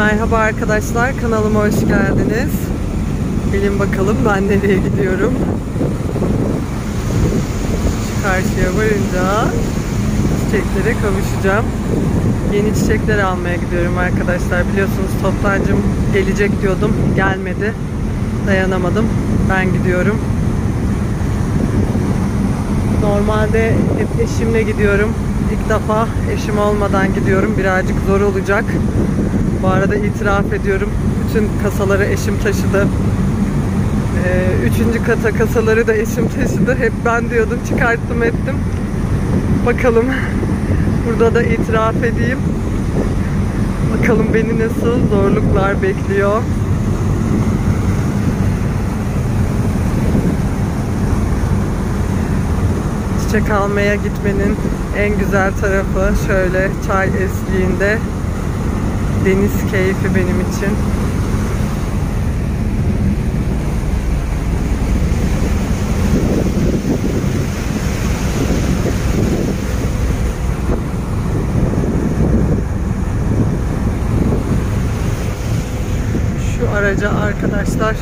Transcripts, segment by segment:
Merhaba arkadaşlar, kanalıma hoş geldiniz. Bilin bakalım ben nereye gidiyorum. Şu karşıya varınca çiçeklere kavuşacağım. Yeni çiçekler almaya gidiyorum arkadaşlar. Biliyorsunuz toptancım gelecek diyordum, gelmedi. Dayanamadım, ben gidiyorum. Normalde hep eşimle gidiyorum. İlk defa eşim olmadan gidiyorum. Birazcık zor olacak. Bu arada itiraf ediyorum. Bütün kasaları eşim taşıdı. Ee, üçüncü kata kasaları da eşim taşıdı. Hep ben diyordum. Çıkarttım ettim. Bakalım. Burada da itiraf edeyim. Bakalım beni nasıl zorluklar bekliyor. çiçek almaya gitmenin en güzel tarafı şöyle çay eşliğinde deniz keyfi benim için. Şu araca arkadaşlar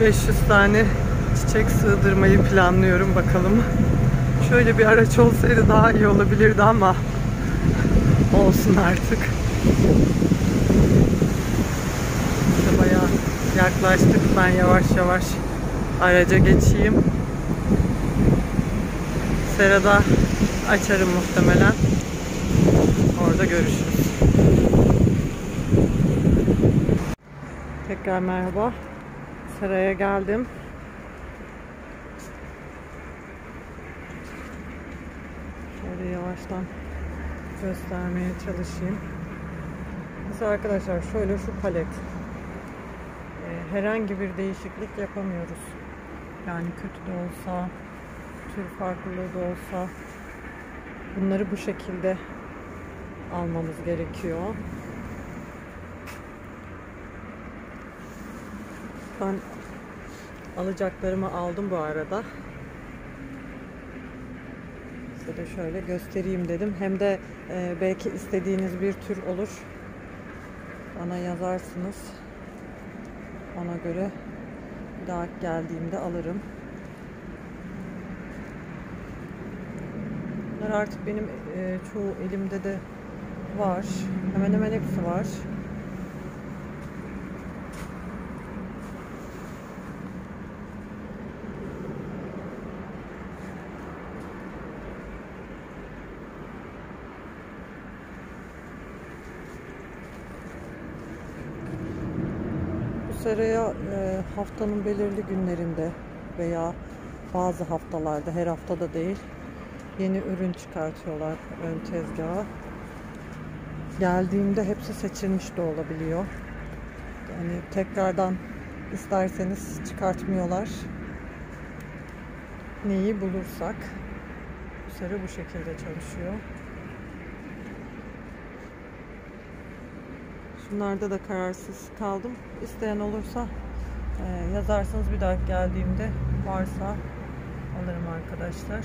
500 tane çiçek sığdırmayı planlıyorum bakalım. Şöyle bir araç olsaydı daha iyi olabilirdi ama olsun artık. İşte bayağı yaklaştık. Ben yavaş yavaş araca geçeyim. Serada açarım muhtemelen. Orada görüşürüz. Tekrar merhaba. Seraya geldim. Şöyle yavaştan göstermeye çalışayım. Mesela arkadaşlar şöyle şu palet. Herhangi bir değişiklik yapamıyoruz. Yani kötü de olsa, tür farklılığı da olsa bunları bu şekilde almamız gerekiyor. Ben alacaklarımı aldım bu arada. Size de şöyle göstereyim dedim. Hem de e, belki istediğiniz bir tür olur. Bana yazarsınız. Ona göre daha geldiğimde alırım. Bunlar artık benim e, çoğu elimde de var. Hemen hemen hepsi var. Seraya e, haftanın belirli günlerinde veya bazı haftalarda, her haftada değil, yeni ürün çıkartıyorlar ön tezgaha. Geldiğimde hepsi seçilmiş de olabiliyor. Yani tekrardan isterseniz çıkartmıyorlar. Neyi bulursak bu bu şekilde çalışıyor. Şunlarda da kararsız kaldım. İsteyen olursa e, yazarsınız bir daha geldiğimde varsa alırım arkadaşlar.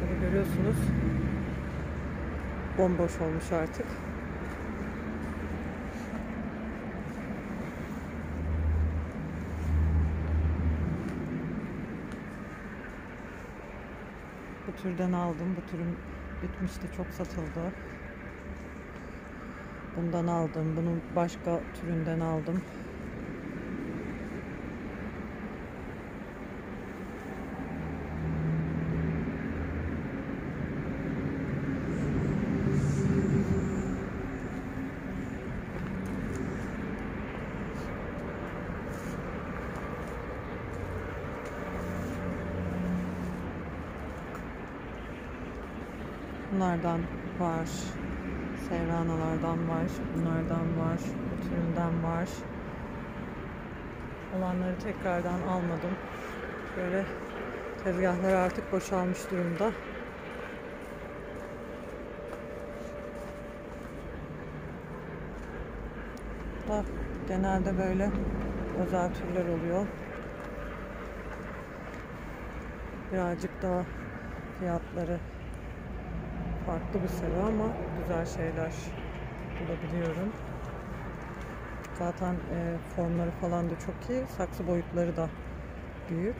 Böyle görüyorsunuz. Bomboş olmuş artık. Bu türden aldım. Bu türüm bitmişti. Çok satıldı. Bundan aldım. Bunun başka türünden aldım. Bunlardan var. Sevranalardan var, bunlardan var, bu türünden var. Olanları tekrardan almadım. Böyle tezgahlar artık boşalmış durumda. Da genelde böyle özel türler oluyor. Birazcık daha fiyatları farklı bir sera ama güzel şeyler bulabiliyorum. Zaten e, formları falan da çok iyi. Saksı boyutları da büyük.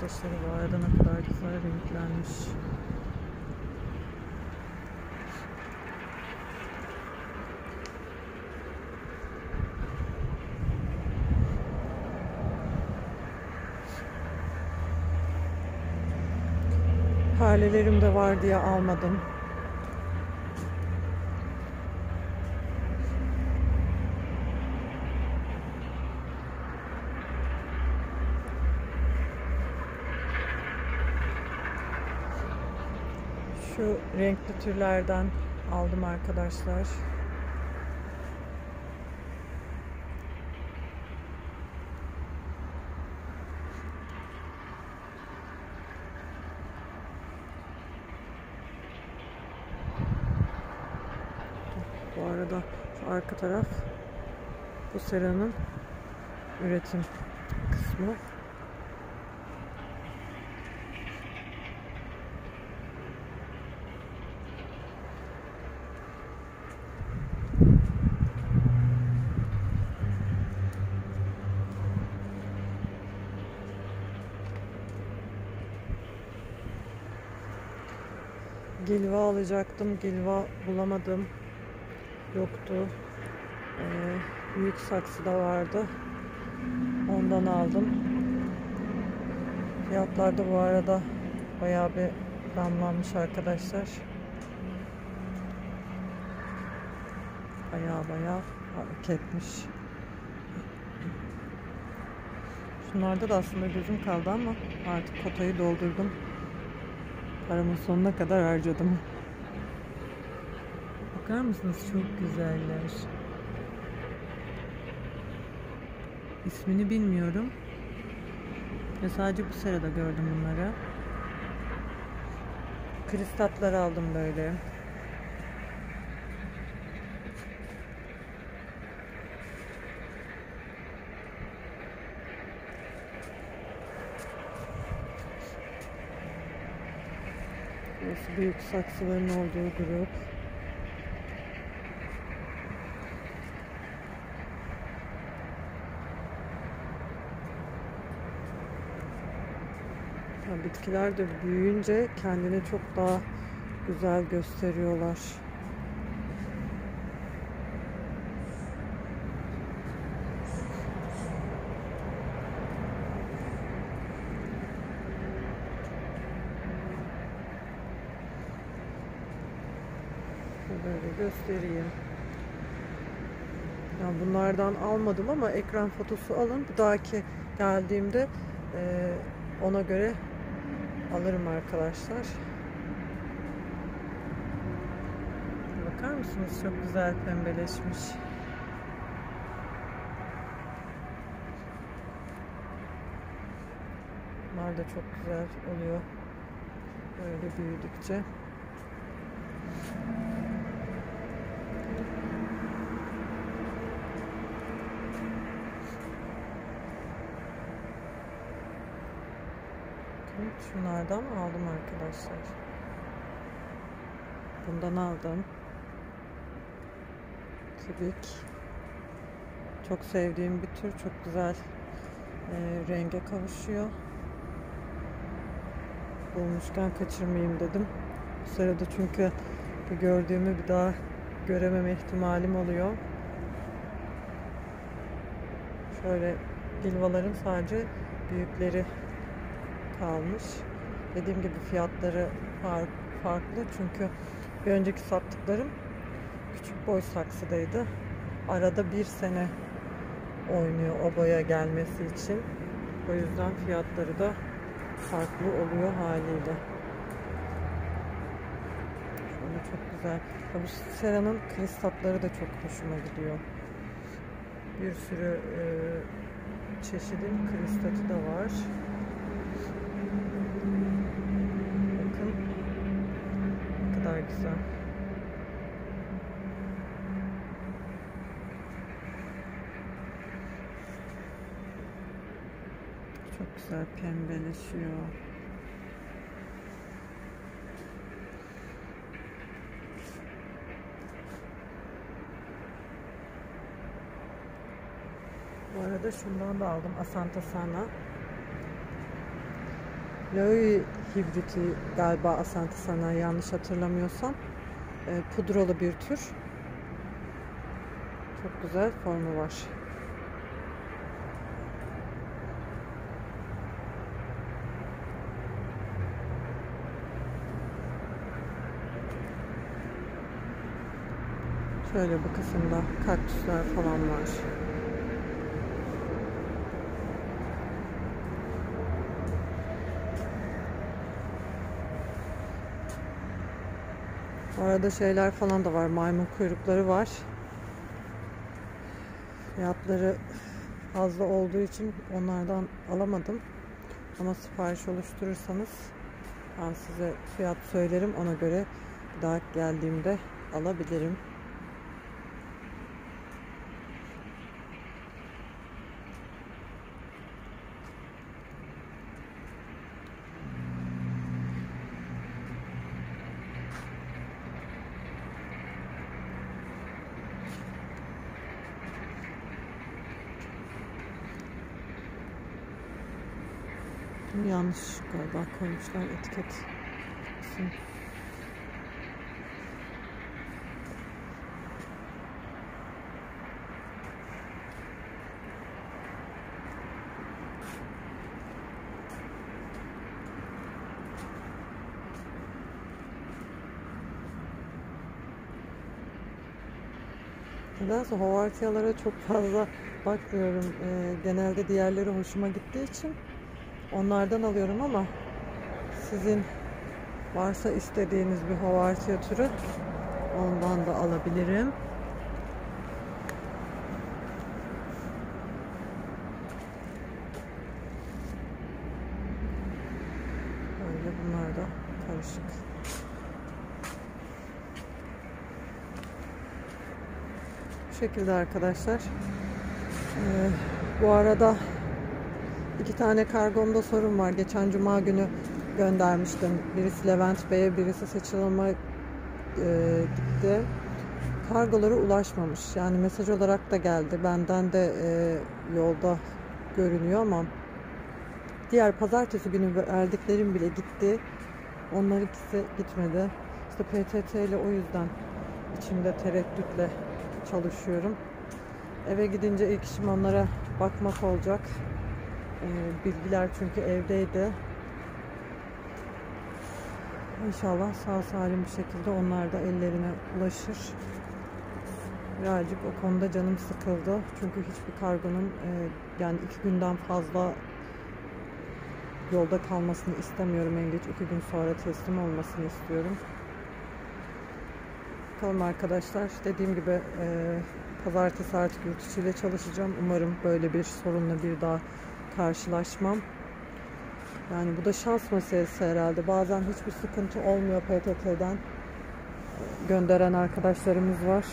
Taşları bu arada ne kadar güzel renklenmiş. Perlelerim de var diye almadım. Şu renkli türlerden aldım arkadaşlar. Bu arada şu arka taraf bu seranın üretim kısmı. Gilva alacaktım. Gilva bulamadım. Yoktu. Ee, büyük saksı da vardı. Ondan aldım. Fiyatlar da bu arada bayağı bir zamlanmış arkadaşlar. Bayağı bayağı fark etmiş. Şunlarda da aslında gözüm kaldı ama artık kotayı doldurdum. Paramın sonuna kadar harcadım. Bakar mısınız? Çok güzeller. İsmini bilmiyorum. Ve sadece bu sırada gördüm bunları. Kristatlar aldım böyle. Büyük saksıların olduğu grup. Bitkiler de büyüyünce kendini çok daha güzel gösteriyorlar. Böyle göstereyim. Yani bunlardan almadım ama ekran fotosu alın. Bir dahaki geldiğimde ona göre alırım arkadaşlar. Bakar mısınız? Çok güzel pembeleşmiş. Bunlar da çok güzel oluyor. Böyle büyüdükçe. Şunlardan aldım arkadaşlar. Bundan aldım. Kibik. Çok sevdiğim bir tür. Çok güzel e, renge kavuşuyor. Bulmuşken kaçırmayayım dedim. Bu sırada çünkü bir gördüğümü bir daha görememe ihtimalim oluyor. Şöyle bilvaların sadece büyükleri kalmış. Dediğim gibi fiyatları farklı çünkü bir önceki sattıklarım küçük boy saksıdaydı. Arada bir sene oynuyor o boya gelmesi için. O yüzden fiyatları da farklı oluyor haliyle. Şöyle çok güzel. Bu seranın kristapları da çok hoşuma gidiyor. Bir sürü e, çeşidin kristatı da var. güzel. Çok güzel pembeleşiyor. Bu arada şundan da aldım Asanta Sana. Loewe hibriti galiba Asanta Sana yanlış hatırlamıyorsam. E, pudralı bir tür. Çok güzel formu var. Şöyle bu kısımda kaktüsler falan var. Arada şeyler falan da var. Maymun kuyrukları var. Fiyatları fazla olduğu için onlardan alamadım. Ama sipariş oluşturursanız ben size fiyat söylerim. Ona göre daha geldiğimde alabilirim. Yanlış galiba koymuşlar etiket. Kısım. Nedense hovartiyalara çok fazla bakmıyorum. Ee, genelde diğerleri hoşuma gittiği için onlardan alıyorum ama sizin varsa istediğiniz bir hovartiya türü ondan da alabilirim. Böyle bunlar da karışık. Bu şekilde arkadaşlar. Ee, bu arada iki tane kargomda sorun var. Geçen cuma günü göndermiştim. Birisi Levent Bey'e, birisi Seçilime e, gitti. Kargoları ulaşmamış. Yani mesaj olarak da geldi. Benden de e, yolda görünüyor ama diğer pazartesi günü verdiklerim bile gitti. Onlar ikisi gitmedi. İşte PTT ile o yüzden içimde tereddütle çalışıyorum. Eve gidince ilk işim onlara bakmak olacak. Ee, bilgiler çünkü evdeydi. İnşallah sağ salim bir şekilde onlar da ellerine ulaşır. Birazcık o konuda canım sıkıldı. Çünkü hiçbir kargonun e, yani iki günden fazla yolda kalmasını istemiyorum. En geç iki gün sonra teslim olmasını istiyorum. Bakalım arkadaşlar. Dediğim gibi e, pazartesi artık yurt içiyle çalışacağım. Umarım böyle bir sorunla bir daha karşılaşmam. Yani bu da şans meselesi herhalde. Bazen hiçbir sıkıntı olmuyor PTT'den gönderen arkadaşlarımız var.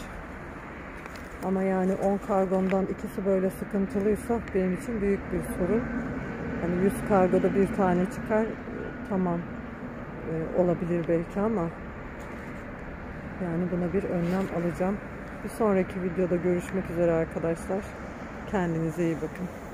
Ama yani 10 kargomdan ikisi böyle sıkıntılıysa benim için büyük bir sorun. Hani 100 kargoda bir tane çıkar tamam e, olabilir belki ama yani buna bir önlem alacağım. Bir sonraki videoda görüşmek üzere arkadaşlar. Kendinize iyi bakın.